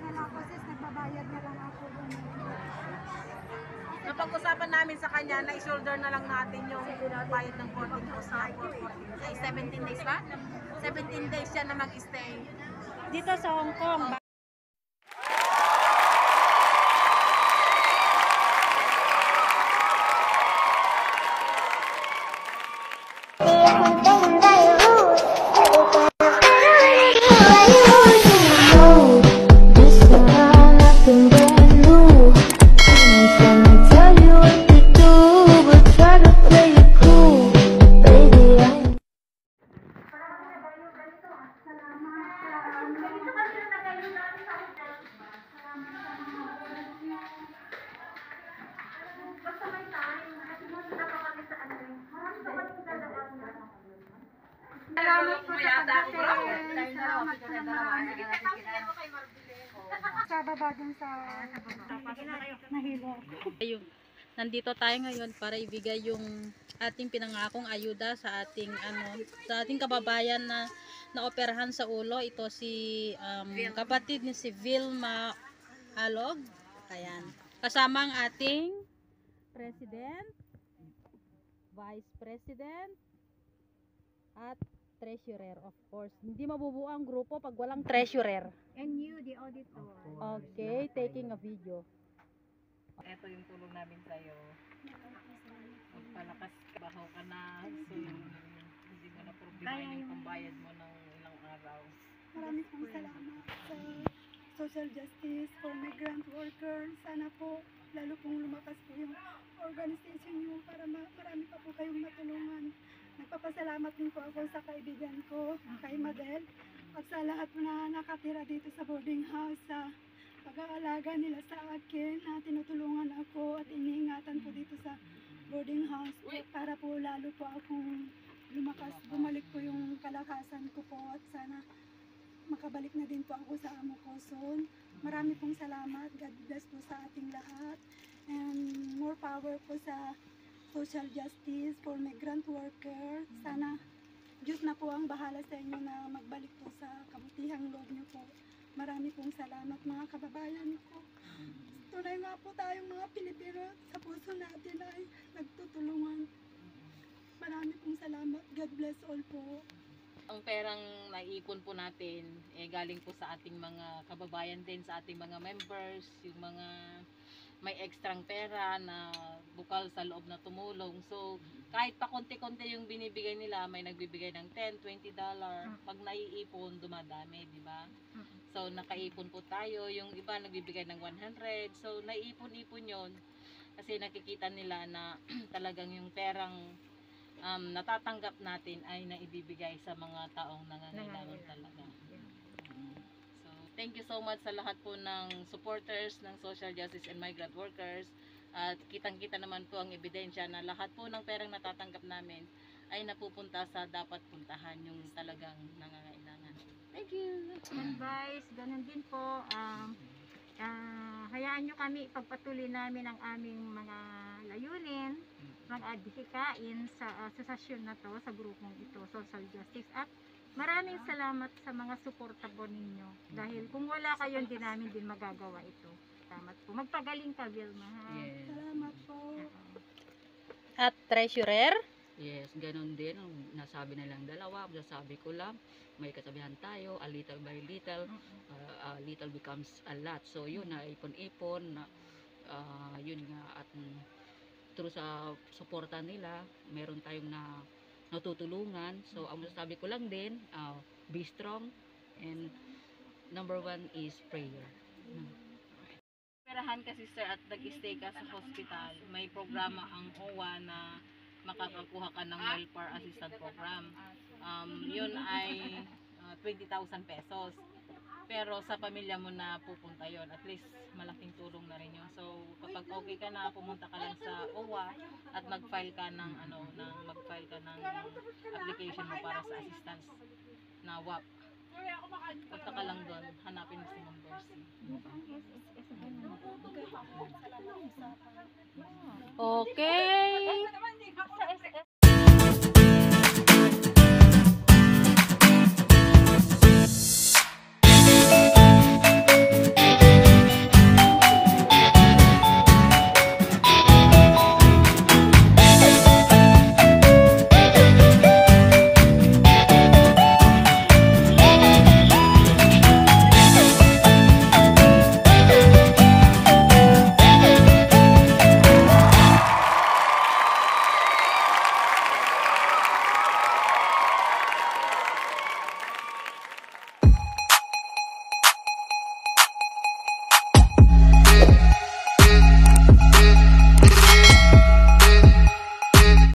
na lang ako sis, nagbabayad na lang ako. Napag-usapan namin sa kanya na i-shoulder na lang natin yung bayad ng boarding house na for 14 ay 17 days ba? 17 days siya na mag-stay. Dito sa Hong Kong, Salamat po sa pag-attend. Salamat po naman. Sa baba dun sa nahilo. Ayun. Nandito tayo ngayon para ibigay yung ating pinangakong ayuda sa ating ano sa ating kababayan na naoperahan sa ulo. Ito si um, kapatid ni si Vilma Alog. Ayan. Kasama ang ating President, Vice President, at Treasurer of course. Hindi mabubuo ang grupo pag walang Treasurer. And you, the auditor. Okay, taking a video. Ito yung tulong namin sa'yo. Magpalakas ka, bahaw ka na. So, hindi mo na problema yung pambayad mo ng ilang araw. Maraming pong salamat sa social justice for migrant workers. Sana po, lalo pong lumakas po yung organization nyo para ma- marami pa po kayong matulungan. Nagpapasalamat din po ako sa kaibigan ko, kay Madel, at sa lahat na nakatira dito sa boarding house sa pag-aalaga nila sa akin na tinutulungan ako at iniingatan po dito sa boarding house po para po lalo po akong lumakas, bumalik po yung kalakasan ko po at sana makabalik na din po ako sa amo ko soon. Marami pong salamat. God bless po sa ating lahat. And more power po sa social justice for migrant workers. Sana Diyos na po ang bahala sa inyo na magbalik po sa kabutihang loob niyo po. Marami pong salamat mga kababayan ko. Tunay nga po tayong mga Pilipino sa puso natin ay nagtutulungan. Marami pong salamat. God bless all po. Ang perang naiipon po natin, eh, galing po sa ating mga kababayan din, sa ating mga members, yung mga may ekstrang pera na bukal sa loob na tumulong. So, kahit pa konti-konti yung binibigay nila, may nagbibigay ng 10, 20 dollar. Pag naiipon, dumadami, di ba? So, nakaipon po tayo. Yung iba nagbibigay ng 100. So, naiipon-ipon yon Kasi nakikita nila na talagang yung perang um, natatanggap natin ay naibibigay sa mga taong nangangailangan talaga. Mm. Thank you so much sa lahat po ng supporters ng social justice and migrant workers. At kitang-kita naman po ang ebidensya na lahat po ng perang natatanggap namin ay napupunta sa dapat puntahan yung talagang nangangailangan. Thank you! advice, ganun din po. Um, ah, hayaan nyo kami pagpatuloy namin ang aming mga layunin, mag-adhikain sa uh, asosasyon na to, sa grupong ito, Social Justice. At maraming salamat sa mga suporta po ninyo. Dahil kung wala kayo, hindi namin din magagawa ito. Salamat po. Magpagaling ka, Vilma. ha? Salamat po. At Treasurer, Yes, ganun din. Nasabi na lang dalawa, nasabi ko lang, may kasabihan tayo, a little by little, uh, a little becomes a lot. So yun na, ipon-ipon, na, ah, yun nga, at mm, through sa suporta nila, meron tayong na natutulungan. So ang masasabi ko lang din, ah, be strong, and number one is prayer. Perahan ka sister at nag-stay ka sa hospital, may programa ang OWA na makakakuha ka ng welfare assistance program. Um, yun ay uh, 20,000 pesos. Pero sa pamilya mo na pupunta yon at least malaking tulong na rin yun. So kapag okay ka na, pumunta ka lang sa OWA at mag-file ka ng ano, ng mag-file ka ng application mo para sa assistance na WAP. Punta ka lang doon, hanapin mo si Ma'am Dorsey. okay.